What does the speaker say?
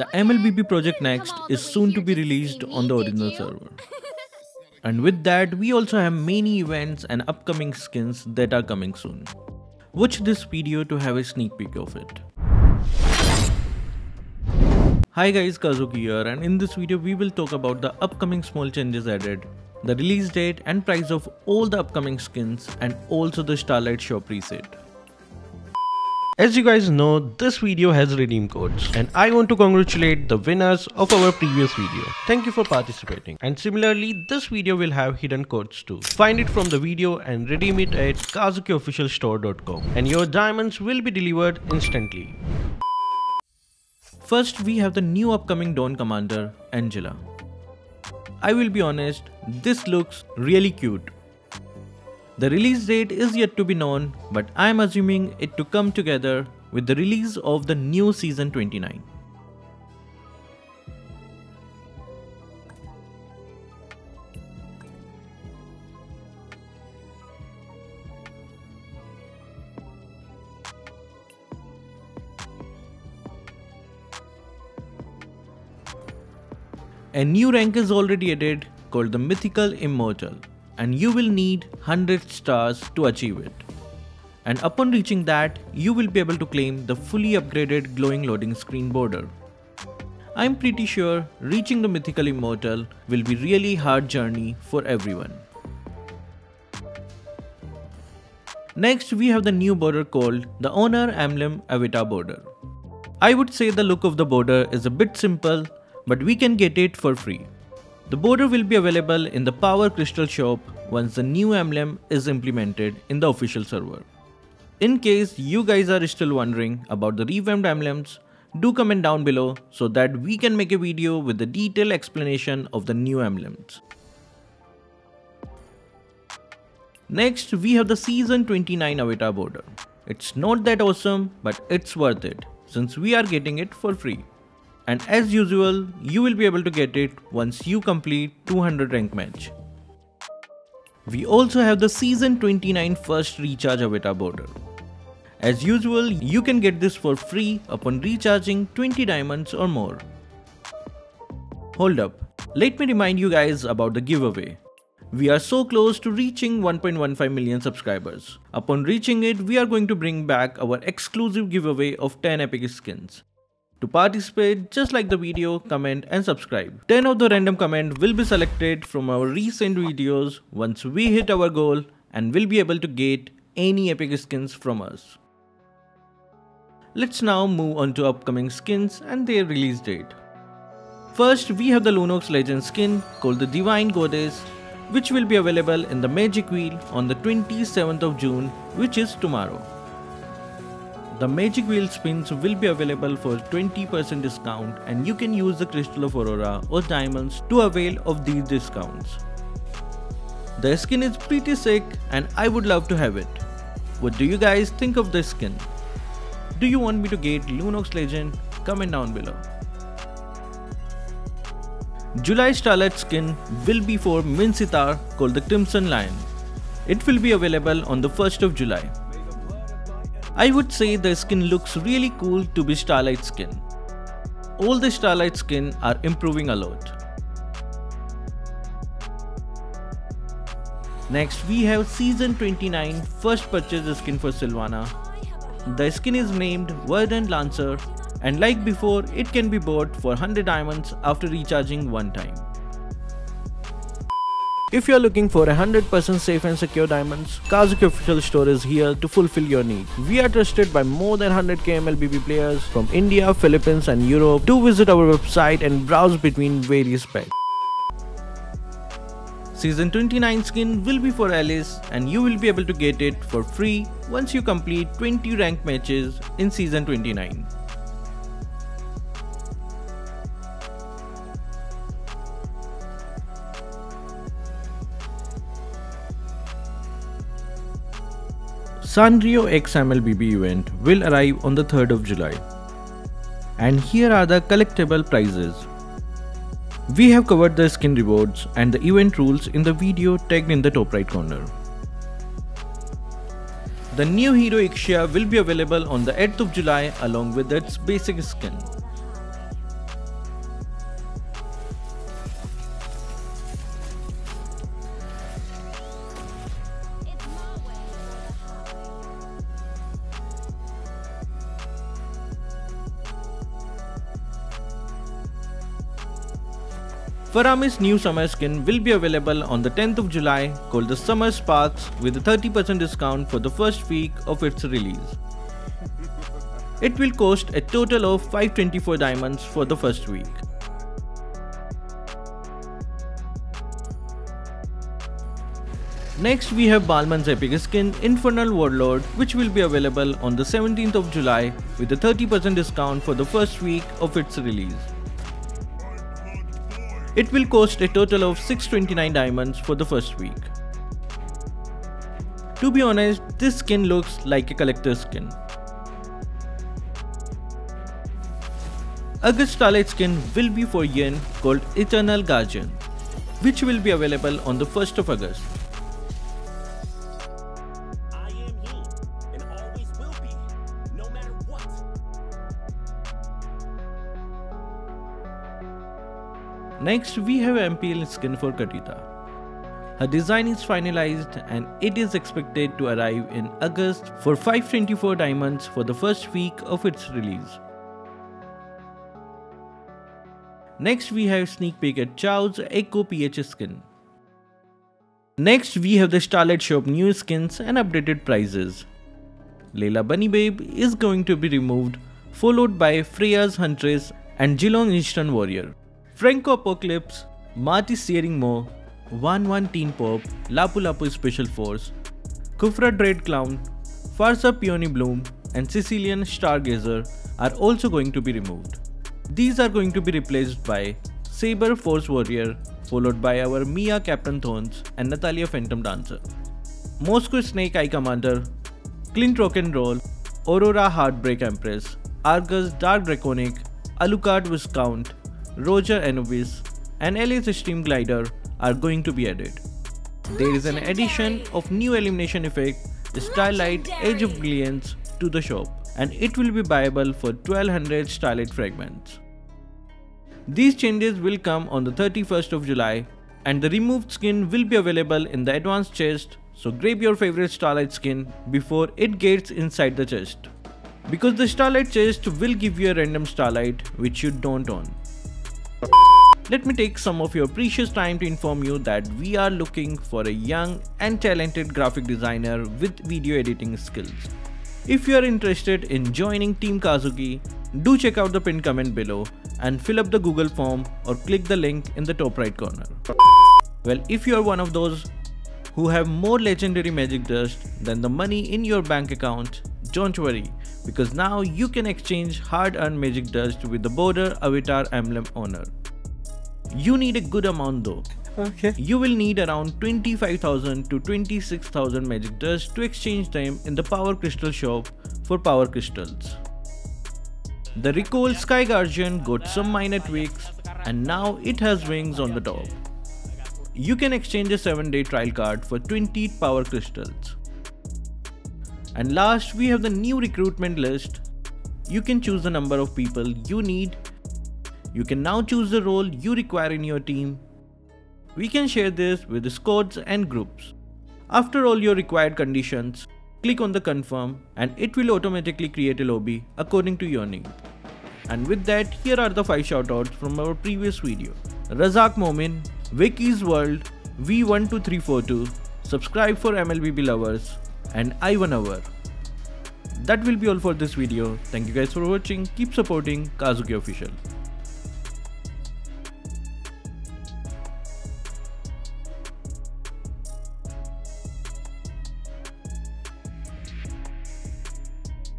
The MLBB Project Next is soon to be released on the original server. And with that, we also have many events and upcoming skins that are coming soon. Watch this video to have a sneak peek of it. Hi guys, Kazuki here and in this video we will talk about the upcoming small changes added, the release date and price of all the upcoming skins and also the Starlight Shop reset. As you guys know, this video has redeem codes and I want to congratulate the winners of our previous video. Thank you for participating. And similarly, this video will have hidden codes too. Find it from the video and redeem it at kazukiofficialstore.com and your diamonds will be delivered instantly. First, we have the new upcoming Dawn Commander, Angela. I will be honest, this looks really cute. The release date is yet to be known, but I am assuming it to come together with the release of the new season 29. A new rank is already added called the Mythical Immortal and you will need 100 stars to achieve it. And upon reaching that, you will be able to claim the fully upgraded glowing loading screen border. I'm pretty sure reaching the Mythical Immortal will be really hard journey for everyone. Next we have the new border called the Honor Emblem Avatar border. I would say the look of the border is a bit simple but we can get it for free. The border will be available in the Power Crystal shop once the new emblem is implemented in the official server. In case you guys are still wondering about the revamped emblems, do comment down below so that we can make a video with the detailed explanation of the new emblems. Next, we have the Season 29 Avatar border. It's not that awesome, but it's worth it since we are getting it for free and as usual you will be able to get it once you complete 200 rank match. We also have the season 29 first recharge avatar border. As usual you can get this for free upon recharging 20 diamonds or more. Hold up, let me remind you guys about the giveaway. We are so close to reaching 1.15 million subscribers. Upon reaching it, we are going to bring back our exclusive giveaway of 10 epic skins. To participate, just like the video, comment and subscribe. 10 of the random comment will be selected from our recent videos once we hit our goal and will be able to get any epic skins from us. Let's now move on to upcoming skins and their release date. First, we have the Lunox Legend skin called the Divine Goddess which will be available in the Magic Wheel on the 27th of June which is tomorrow. The Magic Wheel spins will be available for 20% discount and you can use the Crystal of Aurora or Diamonds to avail of these discounts. The skin is pretty sick and I would love to have it. What do you guys think of this skin? Do you want me to get Lunox Legend? Comment down below. July Starlight skin will be for Minsitthar called the Crimson Lion. It will be available on the 1st of July. I would say the skin looks really cool to be Starlight skin. All the Starlight skin are improving a lot. Next we have season 29 first purchase skin for Silvanna. The skin is named Verdant Lancer and like before it can be bought for 100 diamonds after recharging one time. If you're looking for 100% safe and secure diamonds, Kazuki official store is here to fulfill your need. We are trusted by more than 100k MLBB players from India, Philippines and Europe. Do visit our website and browse between various packs. Season 29 skin will be for Alice and you will be able to get it for free once you complete 20 ranked matches in Season 29. Sanrio X MLBB event will arrive on the 3rd of July. And here are the collectible prizes. We have covered the skin rewards and the event rules in the video tagged in the top right corner. The new hero Ixia will be available on the 8th of July along with its basic skin. Faramis new summer skin will be available on the 10th of July called the Summer Sparks with a 30% discount for the first week of its release. It will cost a total of 524 diamonds for the first week. Next we have Balmond's epic skin Infernal Warlord which will be available on the 17th of July with a 30% discount for the first week of its release. It will cost a total of 629 diamonds for the first week. To be honest, this skin looks like a collector's skin. August Starlight skin will be for Yin called Eternal Guardian, which will be available on the 1st of August. Next, we have MPL skin for Kadita. Her design is finalized and it is expected to arrive in August for 524 diamonds for the first week of its release. Next, we have sneak peek at Chou's Echo PH skin. Next, we have the Starlight Shop new skins and updated prices. Layla Bunny Babe is going to be removed, followed by Freya's Huntress and Zilong Eastern Warrior. Franco Apocalypse, Marty Steering Mo, 1-1 Teen Pop, Lapu Lapu Special Force, Khufra Dread Clown, Pharsa Peony Bloom, and Sicilian Stargazer are also going to be removed. These are going to be replaced by Saber Force Warrior, followed by our Mia Captain Thorns and Natalia Phantom Dancer. Moskov Snake Eye Commander, Clint Rock and Roll, Aurora Heartbreak Empress, Argus Dark Draconic, Alucard Viscount, Roger Anubis, and Alice Stream Glider are going to be added. There is an addition of new elimination effect, Starlight Edge of Brilliance to the shop and it will be buyable for 1200 Starlight fragments. These changes will come on the 31st of July and the removed skin will be available in the advanced chest so grab your favorite Starlight skin before it gets inside the chest. Because the Starlight chest will give you a random Starlight which you don't own. Let me take some of your precious time to inform you that we are looking for a young and talented graphic designer with video editing skills. If you are interested in joining Team Kazuki, do check out the pinned comment below and fill up the Google form or click the link in the top right corner. Well, if you are one of those who have more legendary magic dust than the money in your bank account, don't worry because now you can exchange hard earned magic dust with the border avatar emblem owner. You need a good amount though. Okay. You will need around 25,000 to 26,000 magic dust to exchange them in the power crystal shop for power crystals. The Recall Sky Guardian got some minor tweaks and now it has wings on the top. You can exchange a 7 day trial card for 20 power crystals. And last we have the new recruitment list. You can choose the number of people you need you can now choose the role you require in your team. We can share this with the squads and groups. After all your required conditions, click on the confirm and it will automatically create a lobby according to your name. And with that, here are the 5 shoutouts from our previous video. Razak Momin, Vicky's World, V12342, subscribe for MLBB lovers, and Ivan Hour. That will be all for this video. Thank you guys for watching. Keep supporting Kazuki Official.